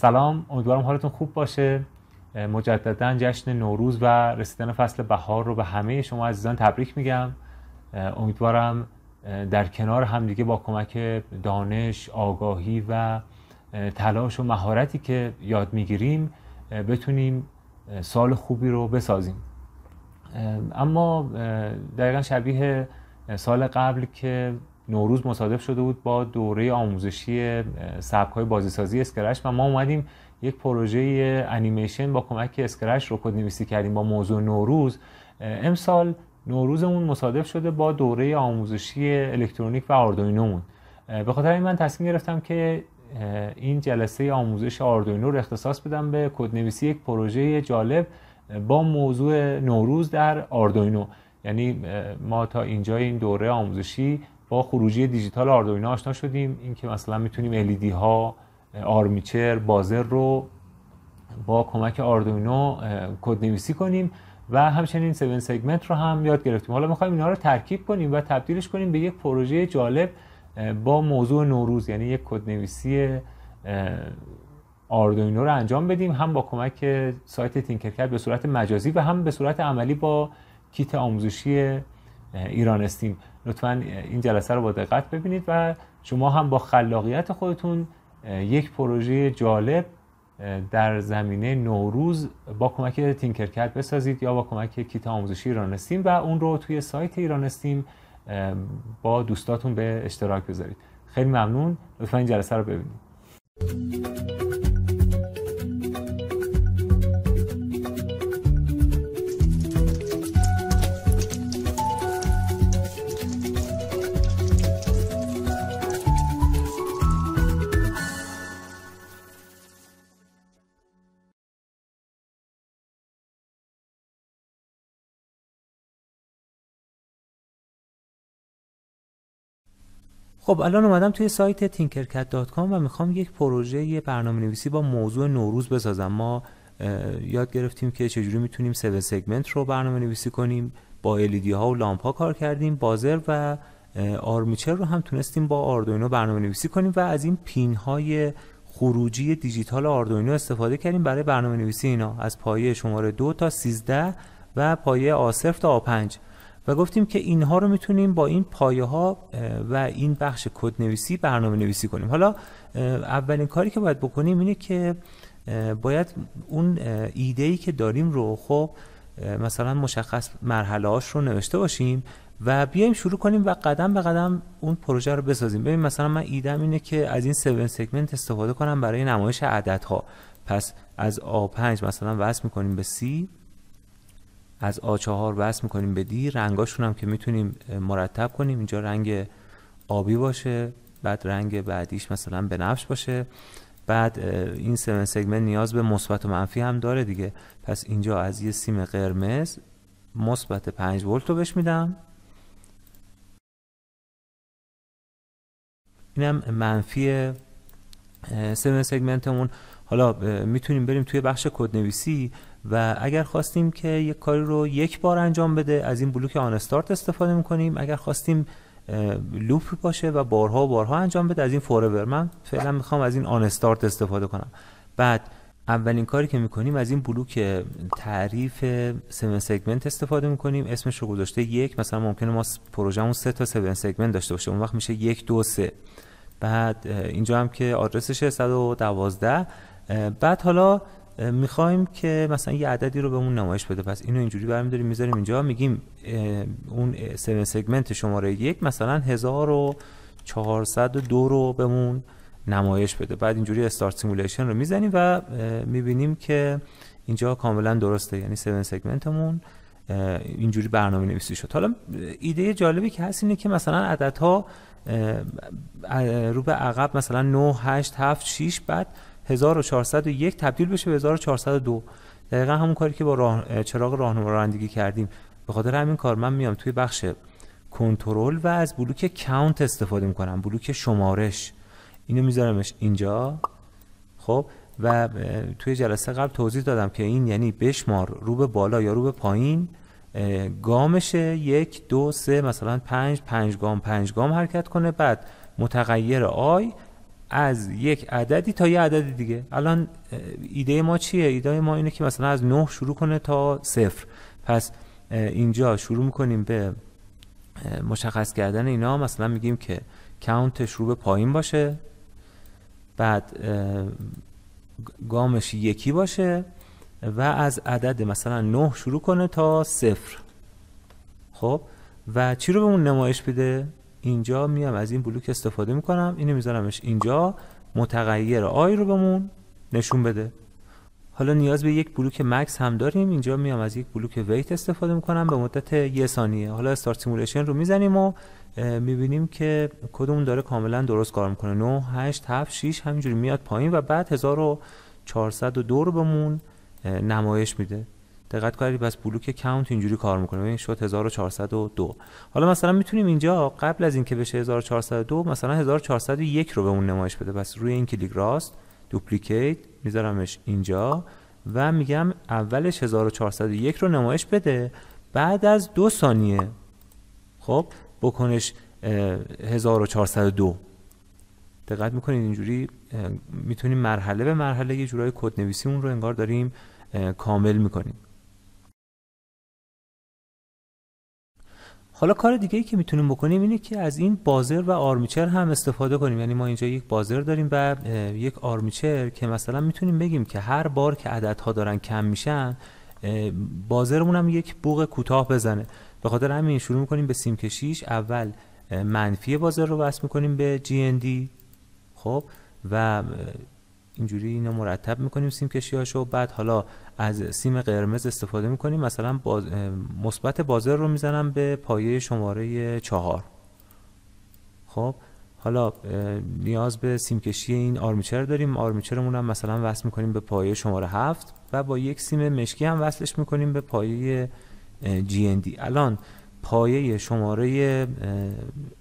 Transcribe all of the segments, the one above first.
سلام امیدوارم حالتون خوب باشه. مجددا جشن نوروز و رسیدن فصل بهار رو به همه شما عزیزان تبریک میگم. امیدوارم در کنار همدیگه با کمک دانش، آگاهی و تلاش و مهارتی که یاد می‌گیریم بتونیم سال خوبی رو بسازیم. اما دقیقا شبیه سال قبل که نوروز مصادف شده بود با دوره آموزشی سبک های بازیسازی Scratch و ما اومدیم یک پروژه انیمیشن با کمک Scratch رو کد نویسی کردیم با موضوع نوروز. امسال نوروزمون مصادف شده با دوره آموزشی الکترونیک و آردوینومون. به خاطر این من تصمیم گرفتم که این جلسه آموزش آردوینو رو اختصاص بدم به کدنویسی یک پروژه جالب با موضوع نوروز در آردوینو. یعنی ما تا اینجا این دوره آموزشی با خروجی دیجیتال آردوینو آشنا شدیم. اینکه مثلا می‌تونیم LED ها آرمیچر buzzer رو با کمک آردوینو کد نویسی کنیم و همچنین 7 segment رو هم یاد گرفتیم. حالا می‌خوایم اینا رو ترکیب کنیم و تبدیلش کنیم به یک پروژه جالب با موضوع نوروز. یعنی یک کدنویسی آردوینو رو انجام بدیم هم با کمک سایت Tinkercad به صورت مجازی و هم به صورت عملی با کیت آموزشی ایران استیم. لطفا این جلسه رو با دقت ببینید و شما هم با خلاقیت خودتون یک پروژه جالب در زمینه نوروز با کمک تینکرکد بسازید یا با کمک کیت آموزشی ایران و اون رو توی سایت ایران با دوستاتون به اشتراک بذارید. خیلی ممنون. لطفا این جلسه رو ببینید. خب الان اومدم توی سایت tinkercad.com و می‌خوام یک پروژه برنامه نویسی با موضوع نوروز بسازم. ما یاد گرفتیم که چجوری می‌تونیم 7 segment رو برنامه نویسی کنیم. با LED ها و لامپ ها کار کردیم. buzzer و آرمیچر رو هم تونستیم با آردوینو برنامه نویسی کنیم و از این پین های خروجی دیجیتال آردوینو استفاده کردیم برای برنامه نویسی اینا. از پایه شماره دو تا 13 و پایه آصرف تا A5 و گفتیم که اینها رو می‌تونیم با این پایه ها و این بخش کد نویسی برنامه نویسی کنیم. حالا اولین کاری که باید بکنیم اینه که باید اون ایده ای که داریم رو خب مثلا مشخص مرحله هاش رو نوشته باشیم و بیایم شروع کنیم و قدم به قدم اون پروژه رو بسازیم. ببین مثلا من ایدم اینه که از این 7 سگمنت استفاده کنم برای نمایش عددها. پس از A5 مثلا وصل می‌کنیم به C از A4 وصل می‌کنیم به دی رنگاشون هم که می‌تونیم مرتب کنیم. اینجا رنگ آبی باشه بعد رنگ بعدیش مثلا بنفش باشه. بعد این 7 سگمنت نیاز به مثبت و منفی هم داره دیگه. پس اینجا از یه سیم قرمز مثبت 5 ولت رو بهش میدم. اینم منفی 7 سگمنتمون. حالا می‌تونیم بریم توی بخش کدنویسی. و اگر خواستیم که یک کاری رو یک بار انجام بده از این بلوک on start استفاده می‌کنیم. اگر خواستیم loop باشه و بارها و بارها انجام بده از این forever من فعلا می‌خوام از این on start استفاده کنم. بعد اولین کاری که می‌کنیم از این بلوک تعریف 7 segment استفاده می‌کنیم. اسمش رو گذاشته یک. مثلا ممکنه ما پروژمون سه تا 7 segment داشته باشه. اون وقت میشه یک دو سه. بعد اینجا هم که آدرسش 112 بعد حالا می‌خوایم که مثلا یه عددی رو بهمون نمایش بده. پس اینو اینجوری برمیداریم می‌ذاریم اینجا. میگیم اون 7 segment شماره یک مثلا 1402 رو بهمون نمایش بده. بعد اینجوری start simulation رو می‌زنیم و می‌بینیم که اینجا کاملا درسته. یعنی 7 segment مون اینجوری برنامه نویسی شد. حالا ایده جالبی که هست اینه که مثلا عددها رو به عقب مثلا 9 8 7 6 بعد 1401 تبدیل بشه به 1402 دقیقا همون کاری که با راه... چراغ رانندگی کردیم. به خاطر همین کار من میام توی بخش کنترل و از بلوک کاونت استفاده می‌کنم بلوک شمارش. اینو میذارمش اینجا. خب و توی جلسه قبل توضیح دادم که این یعنی بشمار رو به بالا یا رو به پایین گامشه. یک دو سه مثلا پنج پنج گام پنج گام حرکت کنه. بعد متغیر آی از یک عددی تا یه عدد دیگه. الان ایده ما چیه؟ ایده ما اینه که مثلا از 9 شروع کنه تا صفر. پس اینجا شروع می‌کنیم به مشخص کردن اینا. مثلا میگیم که کاونتش رو به پایین باشه. بعد گامش یکی باشه و از عدد مثلا 9 شروع کنه تا صفر. خب؟ و چی رو به اون نمایش بده؟ اینجا میام از این بلوک استفاده می‌کنم. اینو میذارمش اینجا. متغیر i رو بهمون نشون بده. حالا نیاز به یک بلوک مکث هم داریم. اینجا میام از یک بلوک wait استفاده می‌کنم. به مدت یه ثانیه. حالا start simulation رو می‌زنیم و می‌بینیم که کدمون داره کاملا درست کار می‌کنه. 9 8 7 6 همینجوری میاد پایین و بعد 1402 رو بهمون نمایش میده. دقت کنید پس بلوک کاونت اینجوری کار می‌کنه. این شد 1402 حالا مثلا می‌تونیم اینجا قبل از اینکه بشه 1402 مثلا 1401 رو به اون نمایش بده. پس روی این کلیک راست دوپلیکیت میذارمش اینجا و میگم اولش 1401 رو نمایش بده. بعد از دو ثانیه خب بکنش 1402 دقت می‌کنید اینجوری می‌تونیم مرحله به مرحله یه جورای کد نویسیمون رو انگار داریم کامل می‌کنیم. حالا کار دیگه ای که می‌تونیم بکنیم اینه که از این buzzer و آرمیچر هم استفاده کنیم. یعنی ما اینجا یک buzzer داریم و یک آرمیچر که مثلا می‌تونیم بگیم که هر بار که عددها دارن کم میشن buzzer مون هم یک بوق کوتاه بزنه. به خاطر همین شروع می‌کنیم به سیم کشیش. اول منفی بازر رو وصل می‌کنیم به GND خب؟ و اینجوری اینا مرتب می‌کنیم سیم کشیاشو بعد حالا از سیم قرمز استفاده می‌کنیم. مثلا باز مثبت بازر رو می‌زنم به پایه شماره چهار. خب حالا نیاز به سیم کشی این آرمیچر داریم. آرمیچرمون هم مثلا وصل می‌کنیم به پایه شماره هفت و با یک سیم مشکی هم وصلش می‌کنیم به پایه GND الان پایه شماره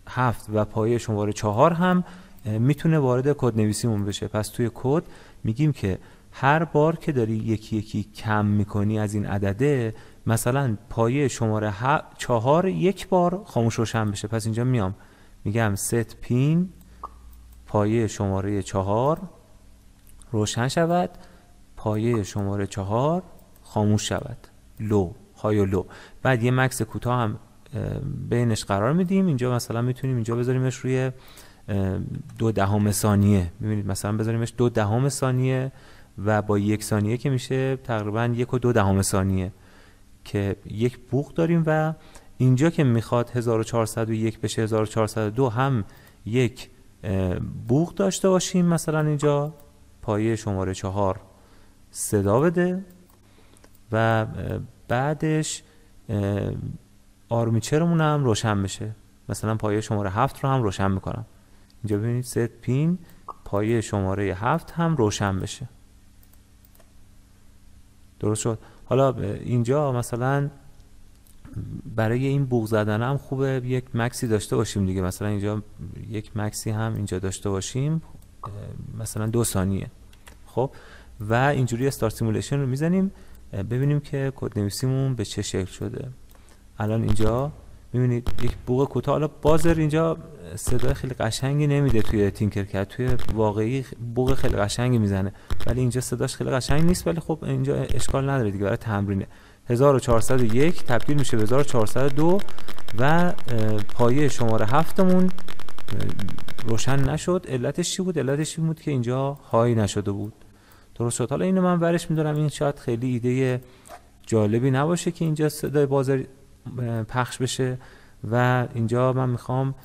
هفت و پایه شماره چهار هم می‌تونه وارد کد نویسیمون بشه. پس توی کد میگیم که هر بار که داری یکی یکی کم می‌کنی از این عدده مثلا پایه شماره چهار یک بار خاموش روشن بشه. پس اینجا میام. میگم ست پین پایه شماره چهار روشن شود. پایه شماره چهار خاموش شود. لو های و لو. بعد یه مکس کوتاه هم بینش قرار میدیم. اینجا مثلا می‌تونیم اینجا بذاریمش روی دو دهم ثانیه. می‌بینید؟ مثلا بذاریمش دو دهم ثانیه. و با یک ثانیه که میشه تقریبا یک و دو دهم ثانیه که یک بوق داریم و اینجا که می‌خواد 1401 بشه 1402 هم یک بوق داشته باشیم مثلا اینجا. پایه شماره چهار صدا بده و بعدش آرمیچرمون هم روشن بشه. مثلا پایه شماره هفت رو هم روشن می‌کنم. اینجا ببینید ست پین پایه شماره هفت هم روشن بشه. درست شد. حالا اینجا مثلا برای این بوغ زدن هم خوبه یک مکسی داشته باشیم دیگه. مثلا اینجا یک مکثی هم اینجا داشته باشیم مثلا دو ثانیه. خب؟ و اینجوری start simulation رو می‌زنیم ببینیم که کد نویسیمون به چه شکل شده. الان اینجا می‌بینید یک بوق کوتاه. حالا buzzer اینجا صدای خیلی قشنگی نمیده توی Tinkercad توی واقعی بوق خیلی قشنگی می‌زنه. ولی اینجا صداش خیلی قشنگ نیست ولی خب اینجا اشکال نداره دیگه. برای تمرینه. 1401 تبدیل میشه به 1402 و پایه شماره هفتمون روشن نشد. علتش چی بود؟ علتش این بود که اینجا های نشده بود. درست شد. حالا اینو من ورش میدارم این شاید خیلی ایده جالبی نباشه که اینجا صدای بازار پخش بشه و اینجا من می‌خوام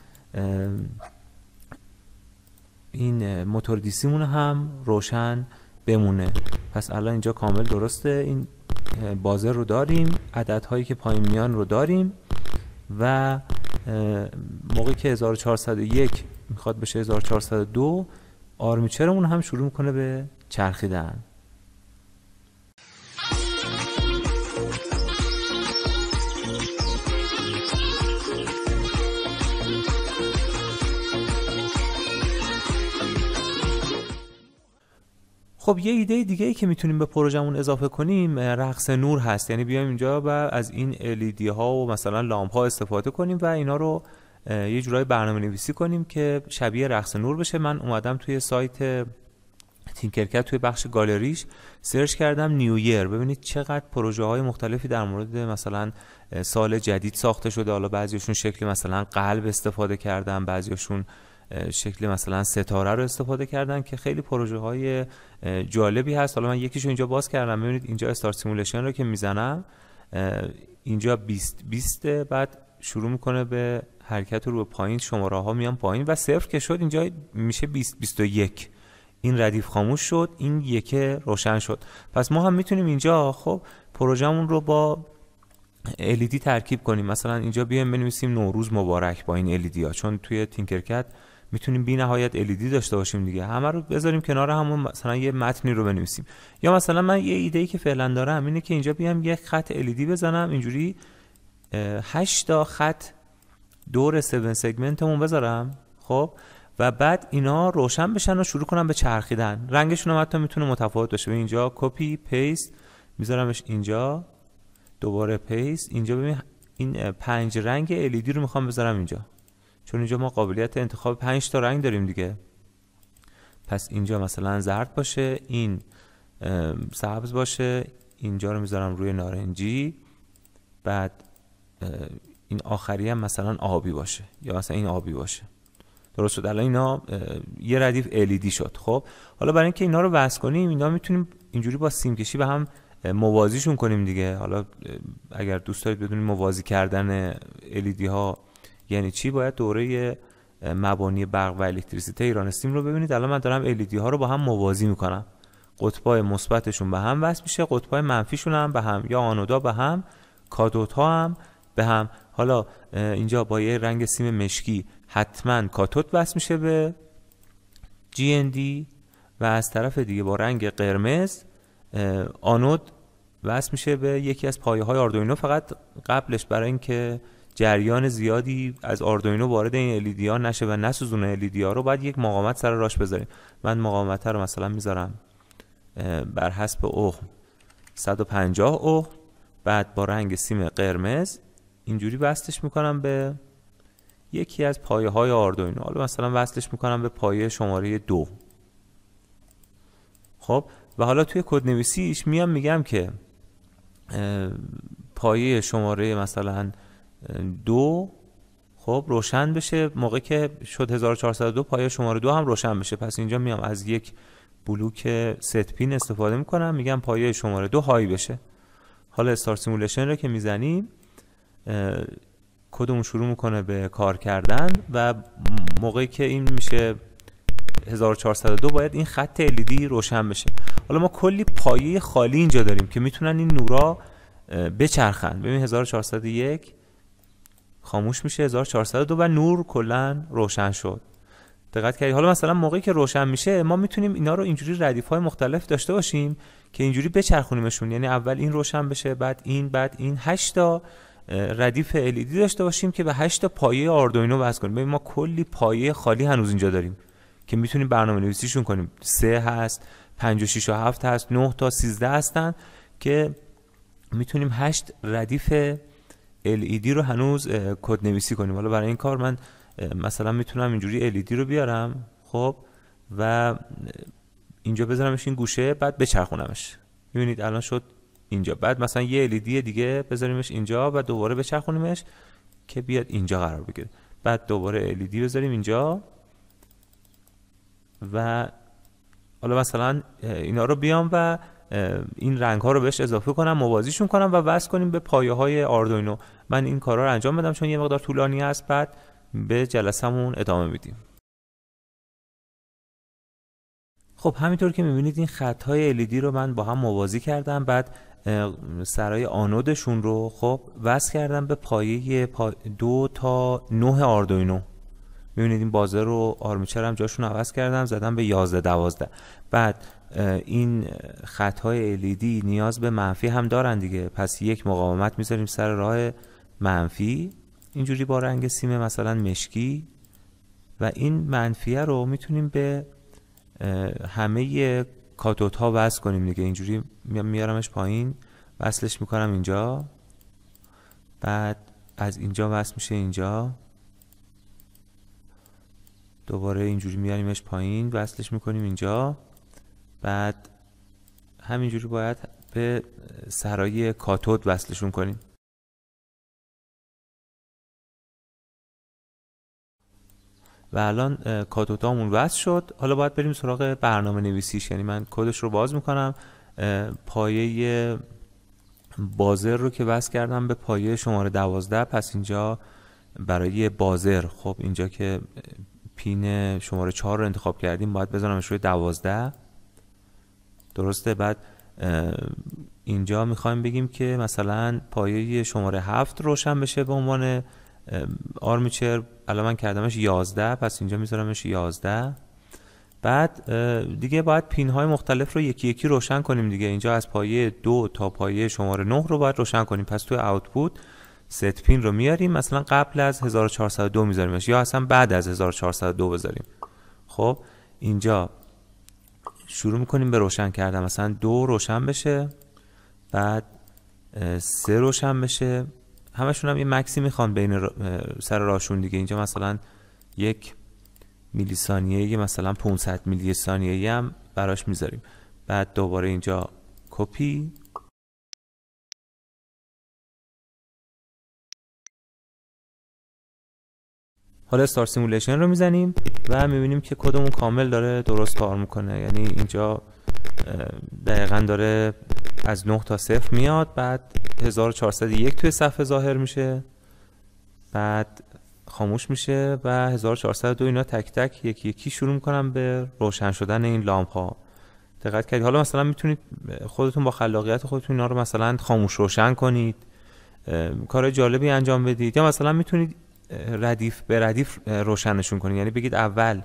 این موتور دیسیمون هم روشن بمونه. پس الان اینجا کامل درسته. این بازر رو داریم عددهایی که پایین میان رو داریم و موقعی که 1401 می‌خواد بشه 1402 آرمیچرمون هم شروع می‌کنه به چرخیدن. خب یه ایده دیگه ای که می‌تونیم به پروژمون اضافه کنیم رقص نور هست. یعنی بیایم اینجا و از این LED ها و مثلا لامپ ها استفاده کنیم و اینا رو یه جورایی برنامه نویسی کنیم که شبیه رقص نور بشه. من اومدم توی سایت Tinkercad توی بخش گالریش search کردم new year ببینید چقدر پروژه های مختلفی در مورد مثلا سال جدید ساخته شده. حالا بعضیشون شکل مثلا قلب استفاده کردن بعضیشون شکل مثلا ستاره رو استفاده کردن که خیلی پروژه های جالبی هست. حالا من یکیشو اینجا باز کردم. ببینید اینجا start simulation رو که می‌زنم اینجا 20 20 بعد شروع می‌کنه به حرکت رو به پایین. شماره ها میان پایین و صفر که شد اینجا میشه 20 21 این ردیف خاموش شد این یکی روشن شد. پس ما هم می‌تونیم اینجا خب پروژمون رو با LED ترکیب کنیم. مثلا اینجا بیایم بنویسیم نوروز مبارک با این LED ها. چون توی Tinkercad می‌تونیم بی نهایت LED داشته باشیم دیگه. همه رو بذاریم کنار همون مثلا یه متنی رو بنویسیم. یا مثلا من یه ایده ای که فعلا دارم اینه که اینجا بیام یه خط LED بزنم اینجوری 8 تا خط دور 7 segment مون بذارم خب؟ و بعد اینا روشن بشن و شروع کنم به چرخیدن. رنگشون هم حتی می‌تونه متفاوت باشه. اینجا copy paste میذارمش اینجا دوباره paste اینجا ببین این پنج رنگ LED رو می‌خوام بذارم اینجا. چون اینجا ما قابلیت انتخاب پنج تا رنگ داریم دیگه. پس اینجا مثلا زرد باشه این سبز باشه اینجا رو می‌ذارم روی نارنجی. بعد این آخری هم مثلا آبی باشه یا مثلا این آبی باشه. درست شد؟ الان اینا یه ردیف LED شد. خب حالا برای اینکه اینا رو وصل کنیم اینا می‌تونیم اینجوری با سیم کشی به هم موازیشون کنیم دیگه. حالا اگر دوست دارید بدونید موازی کردن LED ها یعنی چی؟ باید دوره مبانی برق و الکتریسیته ایران استیم رو ببینید. الان من دارم LED ها رو با هم موازی می‌کنم. قطبای مثبتشون به هم وصل میشه قطبای منفیشون هم به هم یا آنودا به هم کاتود ها هم به هم. حالا اینجا با یه رنگ سیم مشکی حتما کاتود وصل میشه به GND و از طرف دیگه با رنگ قرمز آنود وصل میشه به یکی از پایه های آردوینو. فقط قبلش برای اینکه جریان زیادی از آردوینو وارد این ها نشه و نسوزونه ها رو باید یک مقاومت سر راش بذاریم. من مقاومت رو مثلا می‌ذارم بر حسب اوهم 150 اوهم بعد با رنگ سیم قرمز. اینجوری وصلش می‌کنم به یکی از پایه های آردوینو. حالا مثلا وصلش می‌کنم به پایه شماره دو. خب و حالا توی کد نویسیش میام میگم که پایه شماره مثلا دو خب روشن بشه. موقع که شد 1402 پایه شماره دو هم روشن بشه. پس اینجا میام از یک بلوک set pin استفاده می‌کنم. میگم پایه شماره دو high بشه. حالا start simulation رو که می‌زنیم کدمون شروع می‌کنه به کار کردن و موقعی که این میشه 1402 باید این خط LED روشن بشه. حالا ما کلی پایه خالی اینجا داریم که می‌تونن این نورا بچرخن. ببین 1401 خاموش میشه. 1402 و نور کلا روشن شد. دقت کردی؟ حالا مثلا موقعی که روشن میشه ما می‌تونیم اینا رو اینجوری ردیف های مختلف داشته باشیم که اینجوری بچرخونیمشون. یعنی اول این روشن بشه بعد این بعد این. 8 تا ردیف LED داشته باشیم که به 8 تا پایه آردوینو وصل کنیم. ببین ما کلی پایه خالی هنوز اینجا داریم که می‌تونیم برنامه نویسیشون کنیم. 3 هست 5 و 6 و 7 هست 9 تا 13 هستن که می‌تونیم 8 ردیف LED رو هنوز کد نویسی کنیم. حالا برای این کار من مثلا می‌تونم اینجوری LED رو بیارم خب و اینجا بذارمش این گوشه بعد بچرخونمش. می‌بینید الان شد اینجا. بعد مثلا یه LED دیگه بذاریمش اینجا و دوباره بچرخونیمش که بیاد اینجا قرار بگیره. بعد دوباره LED بذاریم اینجا و حالا مثلا اینا رو بیام و این رنگ ها رو بهش اضافه کنم موازیشون کنم و وصل کنیم به پایه های آردوینو. من این کارا رو انجام بدم چون یه مقدار طولانی است. بعد به جلسمون ادامه میدیم. خب همینطور که می‌بینید این خط های LED رو من با هم موازی کردم. بعد سرای آنودشون رو خب وصل کردم به پایه دو تا نه آردوینو. می‌بینید این بازه رو آرمیچر هم جاشون عوض کردم زدم به 11 12 بعد این خط های LED نیاز به منفی هم دارن دیگه. پس یک مقاومت می‌ذاریم سر راه منفی اینجوری با رنگ سیم مثلا مشکی و این منفیه رو می‌تونیم به همه کاتوت ها وصل کنیم دیگه. اینجوری میارمش پایین وصلش می‌کنم اینجا. بعد از اینجا وصل میشه اینجا. دوباره اینجوری میاریمش پایین وصلش می‌کنیم اینجا. بعد همینجوری باید به سرای کاتود وصلشون کنیم. و الان کاتوتامون وصل شد. حالا باید بریم سراغ برنامه نویسیش یعنی من کدش رو باز می‌کنم. پایه بازر رو که وصل کردم به پایه شماره دوازده. پس اینجا برای بازر. خب اینجا که پین شماره چهار رو انتخاب کردیم باید بزنمش روی دوازده. درسته؟ بعد اینجا می‌خوایم بگیم که مثلا پایه شماره هفت روشن بشه به عنوان آرمیچر الان من کردمش 11 پس اینجا میذارمش 11 بعد دیگه باید پین های مختلف رو یکی یکی روشن کنیم دیگه. اینجا از پایه دو تا پایه شماره 9 رو باید روشن کنیم. پس توی آوتپوت ست پین رو میاریم. مثلا قبل از 1402 میذاریمش یا اصلا بعد از 1402 بذاریم. خب اینجا شروع می‌کنیم به روشن کردن. مثلا دو روشن بشه بعد سه روشن بشه. همشون هم یه مکثی می‌خوان بین سر راشون دیگه. اینجا مثلا یک میلی ثانیه مثلا 500 میلی ثانیه هم براش می‌ذاریم. بعد دوباره اینجا کپی. حالا start simulation رو می‌زنیم و می‌بینیم که کدمون کامل داره درست کار می‌کنه. یعنی اینجا دقیقا داره از 9 تا 0 میاد بعد 1401 توی صفحه ظاهر میشه بعد خاموش میشه و 1402 اینا تک تک یکی یکی شروع می‌کنم به روشن شدن این لامپ ها دقت کردید حالا مثلا می‌تونید خودتون با خلاقیت خودتون اینا رو مثلا خاموش روشن کنید کار جالبی انجام بدید. یا مثلا می‌تونید ردیف به ردیف روشنشون کنید. یعنی بگید اول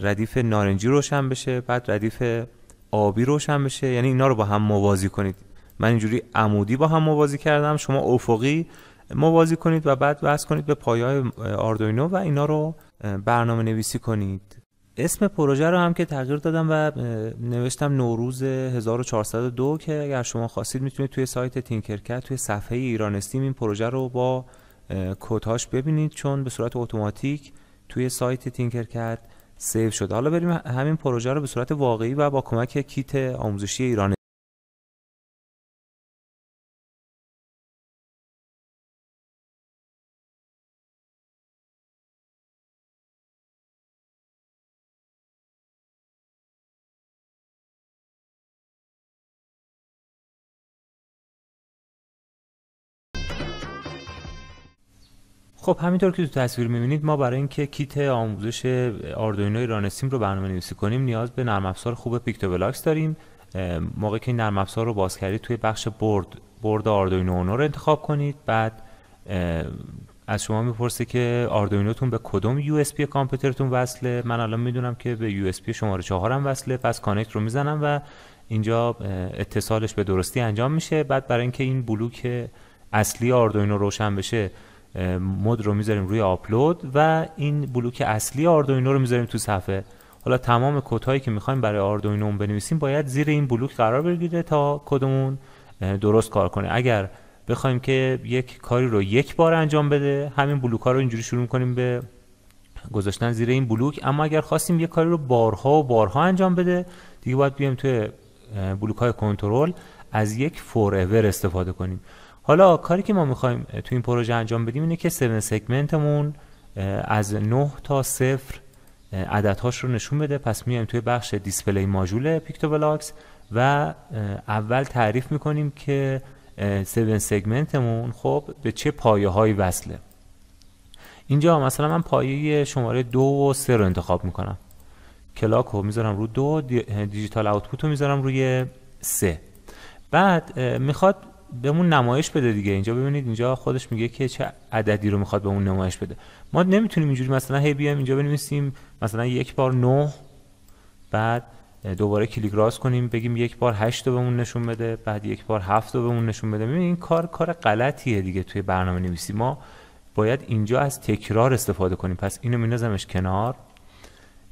ردیف نارنجی روشن بشه بعد ردیف آبی روشن بشه؟ یعنی اینا رو با هم موازی کنید. من اینجوری عمودی با هم موازی کردم. شما افقی موازی کنید و بعد وصل کنید به پایای آردوینو و اینا رو برنامه نویسی کنید. اسم پروژه رو هم که تغییر دادم و نوشتم نوروز 1402 که اگر شما خواستید می‌تونید توی سایت Tinkercad توی صفحه ایران استیم این پروژه رو با کدهاش ببینید. چون به صورت اتوماتیک توی سایت Tinkercad save شده. حالا بریم همین پروژه رو به صورت واقعی و با کمک کیت آموزشی ایران خب همینطور که تو تصویر می‌بینید ما برای اینکه کیت آموزش آردوینو ایرانستیم رو برنامه نویسی کنیم نیاز به نرم افزار خوب PictoBlox داریم. موقعی که این نرم افزار رو باز کردید توی بخش board برد آردوینو Uno رو انتخاب کنید. بعد از شما می‌پرسه که آردوینوتون به کدوم USB کامپیوترتون وصله؟ من الان می‌دونم که به USB شماره چهارم وصله. پس connect رو می‌زنم و اینجا اتصالش به درستی انجام میشه. بعد برای اینکه این بلوک اصلی آردوینو روشن بشه مود رو می‌ذاریم روی آپلود و این بلوک اصلی آردوینو رو می‌ذاریم تو صفحه. حالا تمام کدهایی که می‌خوایم برای آردوینو بنویسیم باید زیر این بلوک قرار بگیره تا کدمون درست کار کنه. اگر بخوایم که یک کاری رو یک بار انجام بده همین بلوک ها رو اینجوری شروع کنیم به گذاشتن زیر این بلوک. اما اگر خواستیم یک کاری رو بارها و بارها انجام بده دیگه باید بیایم توی بلوک های کنترل از یک for استفاده کنیم. حالا کاری که ما می‌خوایم تو این پروژه انجام بدیم اینه که 7 segment مون از 9 تا 0 عددهاش رو نشون بده. پس میایم توی بخش display module PictoBlox و اول تعریف می‌کنیم که 7 segment مون خب به چه پایه هایی وصله. اینجا مثلا من پایه شماره دو و سه رو انتخاب می‌کنم. کلاک رو می‌ذارم رو دو دیجیتال اوتپوت رو می‌ذارم روی سه. بعد می‌خواد بهمون نمایش بده دیگه. اینجا ببینید اینجا خودش میگه که چه عددی رو می‌خواد بهمون نمایش بده. ما نمی‌تونیم اینجوری مثلا هی بیایم اینجا بنویسیم مثلا یک بار 9 بعد دوباره کلیک راست کنیم بگیم یک بار 8 رو بهمون نشون بده بعد یک بار 7 رو بهمون نشون بده. ببینید این کار کار غلطیه دیگه توی برنامه نویسی ما باید اینجا از تکرار استفاده کنیم. پس اینو میندازمش کنار.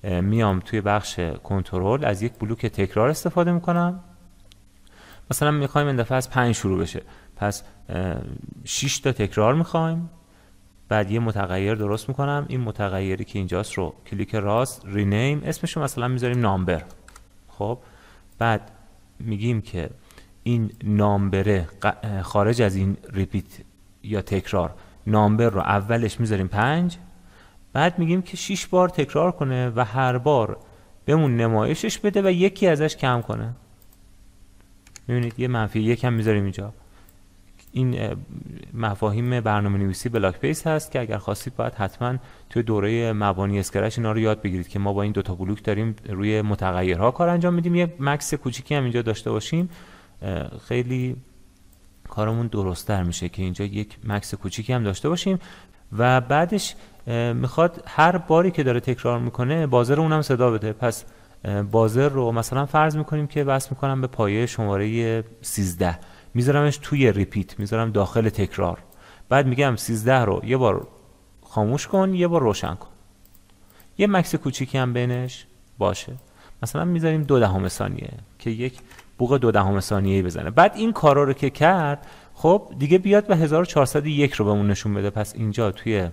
میام توی بخش کنترل از یک بلوک تکرار استفاده می‌کنم. مثلا می‌خوایم این دفعه از 5 شروع بشه. پس 6 تا تکرار می‌خوایم. بعد یه متغیر درست می‌کنم. این متغیری که اینجاست رو کلیک راست رینیم. اسمش رو مثلا می‌ذاریم نامبر. خب؟ بعد میگیم که این نامبره خارج از این ریپیت یا تکرار نامبر رو اولش می‌ذاریم پنج. بعد میگیم که 6 بار تکرار کنه و هر بار بهمون نمایشش بده و یکی ازش کم کنه. می‌بینید یه منفی یک هم می‌ذاریم اینجا. این مفاهیم برنامه نویسی بلاک بیس هست که اگر خواستید باید حتما توی دوره مبانی اسکرش اینا رو یاد بگیرید که ما با این دوتا بلوک داریم روی متغیرها کار انجام میدیم. یه مکس کوچیکی هم اینجا داشته باشیم. خیلی کارمون درستتر میشه که اینجا یک مکس کوچیکی هم داشته باشیم. و بعدش می‌خواد هر باری که داره تکرار می‌کنه بازر اونم صدا بده. پس بازر رو مثلا فرض می‌کنیم که وصل می‌کنم به پایه شماره 13 میذارمش توی ریپیت می‌ذارم داخل تکرار. بعد میگم 13 رو یه بار خاموش کن یه بار روشن کن. یه مکس کوچیکی هم بینش. باشه. مثلا می‌ذاریم دو دهم ثانیه که یک بوق دو دهم ثانیه بزنه. بعد این کارا رو که کرد خب دیگه بیاد به 1401 رو بهمون نشون بده. پس اینجا توی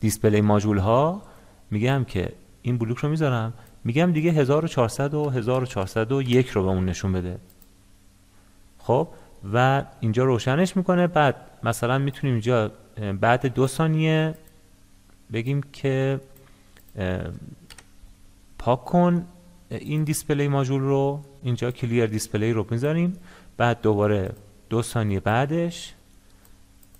دیسپلی ماژول ها میگم که این بلوک رو می‌ذارم. میگم دیگه 1400 و 1401 رو بهمون نشون بده. خب؟ و اینجا روشنش می‌کنه. بعد مثلا می‌تونیم اینجا بعد دو ثانیه بگیم که پاک کن این display module رو. اینجا clear display رو می‌ذاریم. بعد دوباره دو ثانیه بعدش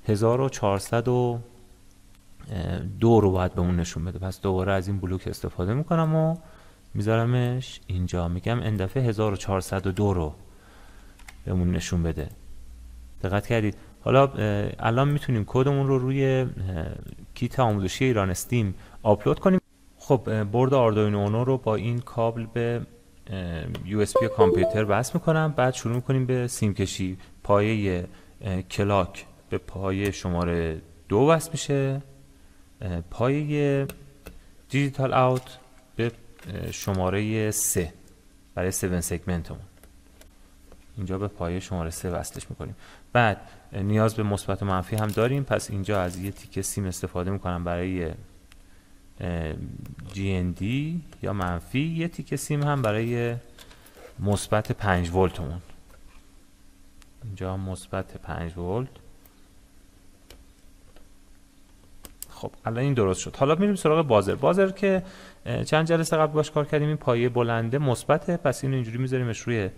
1402 رو باید بهمون نشون بده. پس دوباره از این بلوک استفاده می‌کنم و میذارمش اینجا. میگم این دفعه 1402 رو بهمون نشون بده. دقت کردید. حالا الان می‌تونیم کدمون رو روی کیت آموزشی ایران STEAM آپلود کنیم. خب برد آردوینو Uno رو با این کابل به USB کامپیوتر وصل می‌کنم. بعد شروع می‌کنیم به سیم کشی پایه clock. به پایه شماره دو وصل میشه. پایه دیجیتال به شماره سه. برای 7 segment مون اینجا به پایه شماره سه وصلش می‌کنیم. بعد نیاز به مثبت و منفی هم داریم. پس اینجا از یه تیکه سیم استفاده می‌کنم برای GND یا منفی. یه تیکه سیم هم برای مثبت 5 ولتمون. اینجا مثبت 5 ولت. خب الان این درست شد. حالا میریم سراغ بازر. بازر که چند جلسه قبل باش کار کردیم این پایه بلنده مثبته. پس اینو اینجوری میذاریمش روی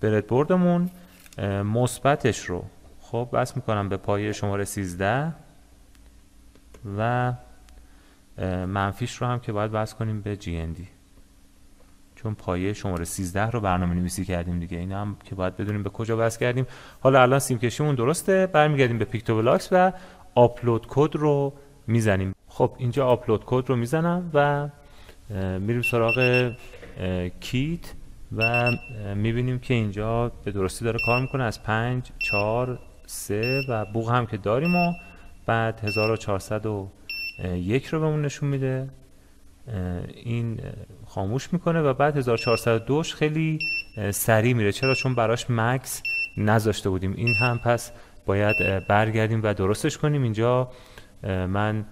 برد بردمون. مثبتش رو خب وصل می‌کنم به پایه شماره 13 و منفیش رو هم که باید وصل کنیم به GND چون پایه شماره 13 رو برنامه نویسی کردیم دیگه. این هم که باید بدونیم به کجا وصل کردیم. حالا الان سیم کشیمون درسته. برمیگردیم به PictoBlox و upload code رو می‌زنیم. خب اینجا upload code رو می‌زنم و میریم سراغ کیت و می‌بینیم که اینجا به درستی داره کار می‌کنه. از 5 4 3 و بوغ هم که داریم و بعد 1401 رو بهمون نشون میده. این خاموش می‌کنه و بعد 1402 خیلی سریع میره. چرا؟ چون براش مکس نذاشته بودیم. این هم پس باید برگردیم و درستش کنیم. اینجا من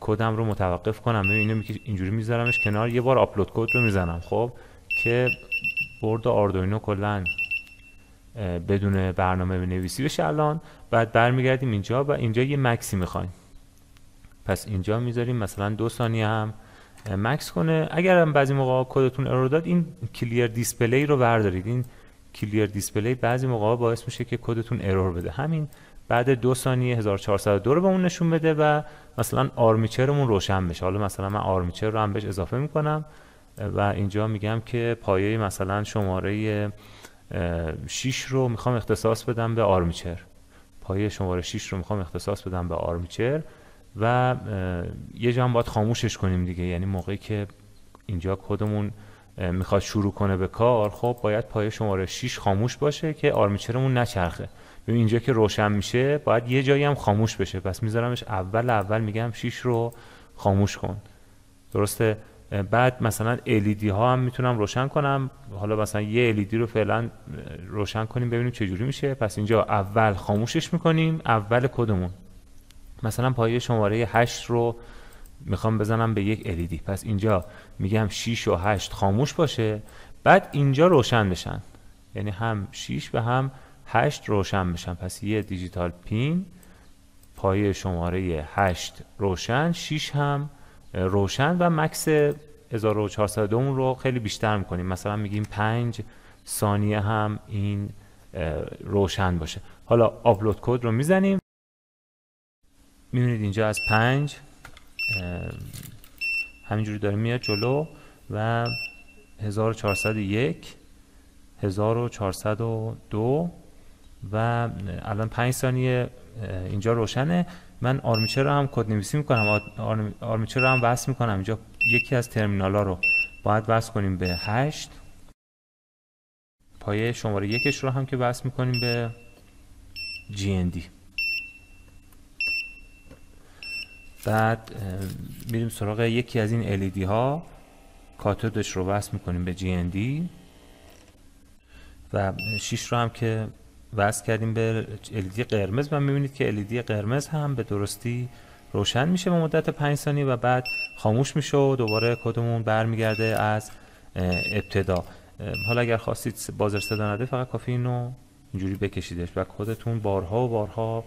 کدم رو متوقف کنم. اینو اینجوری میذارمش کنار. یه بار upload code رو می‌زنم خب؟ که برد آردوینو کلا بدون برنامه نویسی بشه الان. بعد برمیگردیم اینجا و اینجا یه مکثی می‌خوایم. پس اینجا می‌ذاریم مثلا دو ثانیه هم مکث کنه. اگر هم بعضی موقع کدتون error داد این clear display رو بردارید. این clear display بعضی موقع باعث میشه که کدتون error بده. همین بعد دو ثانیه 1402 رو به اون نشون بده و مثلا آرمیچرمون روشن بشه. حالا مثلا من آرمیچر رو هم بهش اضافه می‌کنم و اینجا میگم که پایه مثلا شماره 6 رو می‌خوام اختصاص بدم به آرمیچر. پایه شماره 6 رو می‌خوام اختصاص بدم به آرمیچر و یه جا باید خاموشش کنیم دیگه. یعنی موقعی که اینجا کدمون می‌خواد شروع کنه به کار خب باید پایه شماره 6 خاموش باشه که آرمیچرمون نچرخه. ببین اینجا که روشن میشه باید یه جایی هم خاموش بشه. پس میذارمش اول اول میگم 6 رو خاموش کن. درسته؟ بعد مثلا LED ها هم می‌تونم روشن کنم. حالا مثلا یه LED رو فعلا روشن کنیم ببینیم چه جوری میشه. پس اینجا اول خاموشش می‌کنیم اول کدمون مثلا پایه شماره 8 رو می‌خوام بزنم به یک LED پس اینجا میگم 6 و 8 خاموش باشه. بعد اینجا روشن بشن. یعنی هم 6 و هم 8 روشن بشن. پس یه دیجیتال پین پایه شماره 8 روشن 6 هم روشن و مکس 1402 رو خیلی بیشتر می‌کنیم. مثلا میگیم 5 ثانیه هم این روشن باشه. حالا آپلود کد رو می‌زنیم. می‌بینید اینجا از 5 همینجوری داره میاد جلو و 1401 1402 و الان 5 ثانیه اینجا روشنه. من آرمیچر رو هم کد نویسی می‌کنم آرمیچر رو هم وصل می‌کنم. اینجا یکی از ترمینال ها رو باید وصل کنیم به 8 پایه شماره یکش رو هم که وصل می‌کنیم به GND بعد میریم سراغ یکی از این LED ها. کاتودش رو وصل می‌کنیم به GND و 6 رو هم که وصل کردیم به LED قرمز. و می‌بینید که LED قرمز هم به درستی روشن میشه به مدت 5 ثانیه و بعد خاموش میشه و دوباره کدمون برمیگرده از ابتدا. حالا اگر خواستید بازر صدا نده فقط کافی اینو اینجوری بکشیدش. و کدتون بارها و بارها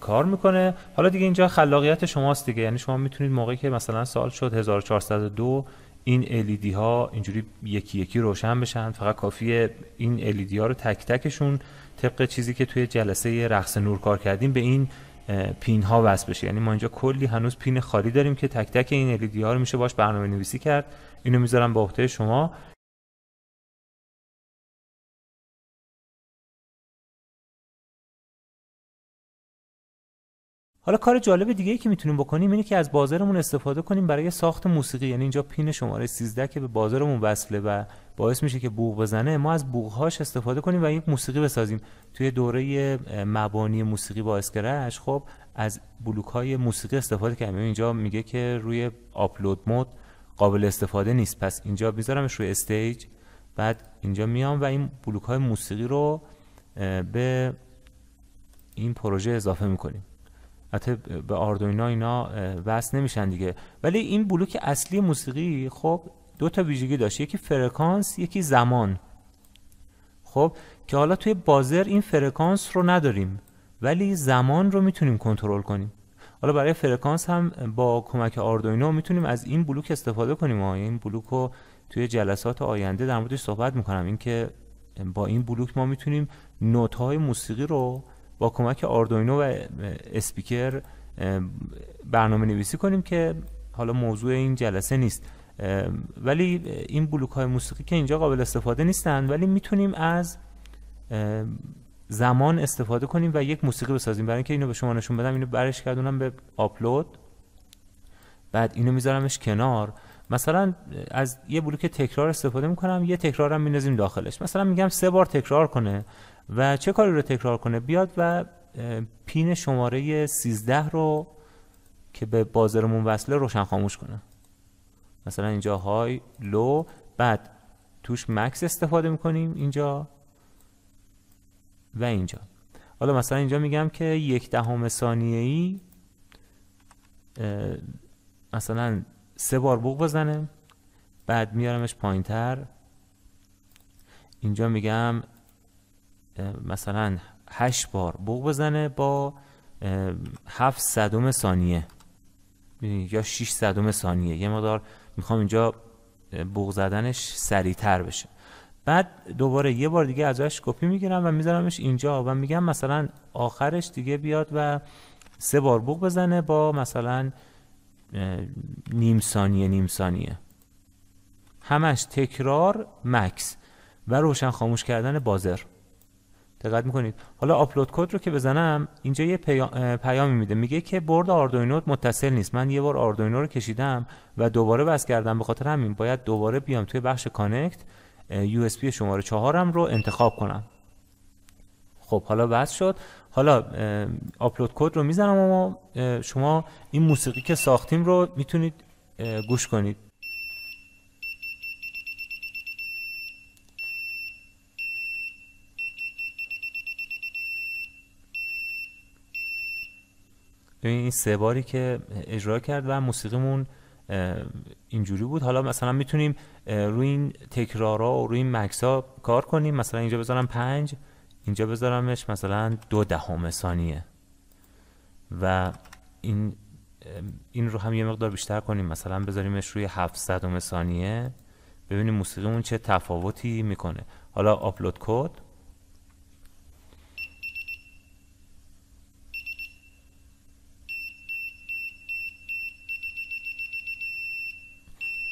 کار می‌کنه. حالا دیگه اینجا خلاقیت شماست دیگه. یعنی شما می‌تونید موقعی که مثلا سال شد 1402 این LED ها اینجوری یکی یکی روشن بشن. فقط کافیه این LED ها رو تک تکشون طبق چیزی که توی جلسه رقص نور کار کردیم به این پین ها وصل بشه. یعنی ما اینجا کلی هنوز پین خالی داریم که تک تک این LED ها رو میشه باش برنامه نویسی کرد. اینو می‌ذارم به شما. حالا کار جالب دیگه ای که می‌تونیم بکنیم اینه که از بازارمون استفاده کنیم برای ساخت موسیقی یعنی اینجا پین شماره 13 که به بازارمون وصله و باعث میشه که بوق بزنه ما از بوقهاش استفاده کنیم و یک موسیقی بسازیم. توی دوره مبانی موسیقی با اسکرش خب از بلوک های موسیقی استفاده کردیم. اینجا میگه که روی آپلود مود قابل استفاده نیست. پس اینجا میذارمش روی استیج بعد اینجا میام و این بلوک های موسیقی رو به این پروژه اضافه می‌کنیم. حتی به آردوینو اینا وصل نمیشن دیگه. ولی این بلوک اصلی موسیقی خب دو تا ویژگی داشت. یکی فرکانس یکی زمان. خب که حالا توی buzzer این فرکانس رو نداریم ولی زمان رو می‌تونیم کنترل کنیم. حالا برای فرکانس هم با کمک آردوینو می‌تونیم از این بلوک استفاده کنیم. ها این بلوک رو توی جلسات آینده در موردش صحبت می‌کنم. اینکه با این بلوک ما می‌تونیم نوت های موسیقی رو با کمک آردوینو و اسپیکر برنامه نویسی کنیم که حالا موضوع این جلسه نیست. ولی این بلوک های موسیقی که اینجا قابل استفاده نیستن ولی می‌تونیم از زمان استفاده کنیم و یک موسیقی بسازیم. برای اینکه اینو به شما نشون بدم اینو برش کردونم به آپلود. بعد اینو میذارمش کنار. مثلا از یه بلوک تکرار استفاده می‌کنم یه تکرارم میندازیم داخلش. مثلا میگم سه بار تکرار کنه. و چه کاری رو تکرار کنه؟ بیاد و پین شماره 13 رو که به بازرمون وصله روشن خاموش کنه. مثلا اینجا های لو بعد توش مکس استفاده می‌کنیم اینجا و اینجا. حالا مثلا اینجا میگم که یک دهم ثانیه ای مثلا سه بار بوق بزنه بعد میارمش پایین تر اینجا میگم مثلا هشت بار بوق بزنه با هفت صدم ثانیه. یا 6 صدم ثانیه. یه مقدار می‌خوام اینجا بوق زدنش سریعتر بشه. بعد دوباره یه بار دیگه ازش کپی می‌گیرم و میذارمش اینجا و میگم مثلا آخرش دیگه بیاد و سه بار بوق بزنه با مثلا نیم ثانیه نیم ثانیه. همش تکرار مکث. و روشن خاموش کردن buzzer. دقت می‌کنید. حالا upload code رو که بزنم اینجا یه پیامی میده. میگه که برد آردوینو متصل نیست. من یه بار آردوینو رو کشیدم و دوباره وصل کردم. به خاطر همین باید دوباره بیام توی بخش connect USB شماره چهارم رو انتخاب کنم. خب حالا بس شد. حالا آپلود کد رو می‌زنم و شما این موسیقی که ساختیم رو می‌تونید گوش کنید. این سه باری که اجرا کرد و موسیقیمون اینجوری بود. حالا مثلا می‌تونیم روی این تکرارا و روی این مکسا کار کنیم. مثلا اینجا بذارم پنج اینجا بذارمش مثلا دو دهم ثانیه. و این این رو هم یه مقدار بیشتر کنیم. مثلا بذاریمش روی 700 ثانیه. ببینیم موسیقیمون چه تفاوتی می‌کنه. حالا آپلود کد.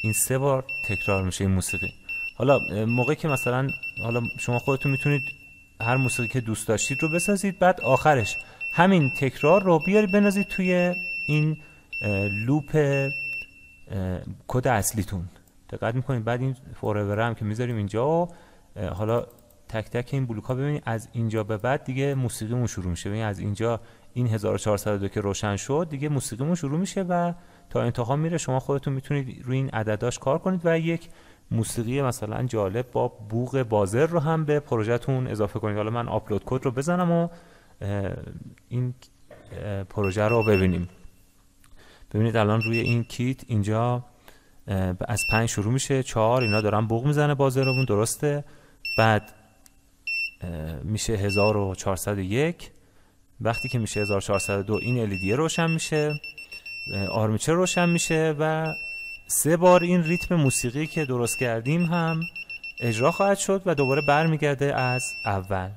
این سه بار تکرار میشه این موسیقی. حالا موقعی که مثلا حالا شما خودتون می‌تونید هر موسیقی که دوست داشتید رو بسازید بعد آخرش همین تکرار رو بیارید بنازید توی این لوپ کد اصلیتون. دقت می‌کنید بعد این فورور هم که می‌ذاریم اینجا حالا تک تک این بلوک ها ببینید از اینجا به بعد دیگه موسیقیمون شروع میشه. ببینید از اینجا این 1402 که روشن شد دیگه موسیقیمون شروع میشه و تا انتها میره شما خودتون می‌تونید روی این عدداش کار کنید و یک موسیقی مثلا جالب با بوغ بازر رو هم به پروژهتون اضافه کنید. حالا من آپلود کد رو بزنم و این پروژه رو ببینیم. ببینید الان روی این کیت اینجا از پنج شروع میشه چهار اینا دارن بوغ می‌زنه بازرمون درسته. بعد میشه 1401 وقتی که میشه 1402 این LED روشن میشه. آرمیچه روشن میشه و سه بار این ریتم موسیقی که درست کردیم هم اجرا خواهد شد و دوباره برمیگرده از اول.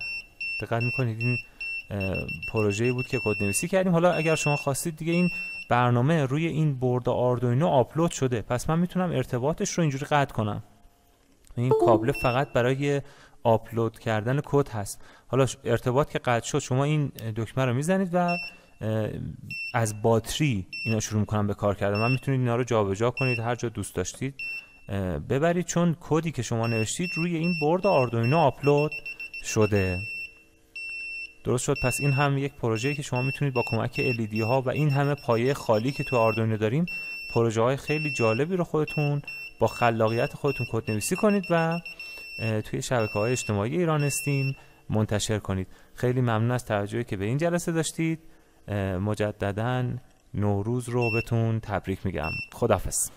دقت می‌کنید این پروژه‌ای بود که کد نویسی کردیم. حالا اگر شما خواستید دیگه این برنامه روی این برد آردوینو آپلود شده پس من می‌تونم ارتباطش رو اینجوری قطع کنم. این کابل فقط برای آپلود کردن کد هست. حالا ارتباط که قطع شد شما این دکمه رو می‌زنید و از باتری اینا شروع می‌کنم به کار کردن. من می‌تونید اینا رو جابجا کنید هر جا دوست داشتید ببرید. چون کدی که شما نوشتید روی این برد آردوینو آپلود شده. درست شد. پس این هم یک پروژه که شما می‌تونید با کمک LED ها و این همه پایه خالی که تو آردوینو داریم پروژه های خیلی جالبی رو خودتون با خلاقیت خودتون کد نویسی کنید و توی شبکه های اجتماعی ایران استیم منتشر کنید. خیلی ممنون از توجهی که به این جلسه داشتید. مجددا نوروز رو بهتون تبریک میگم. خدافظ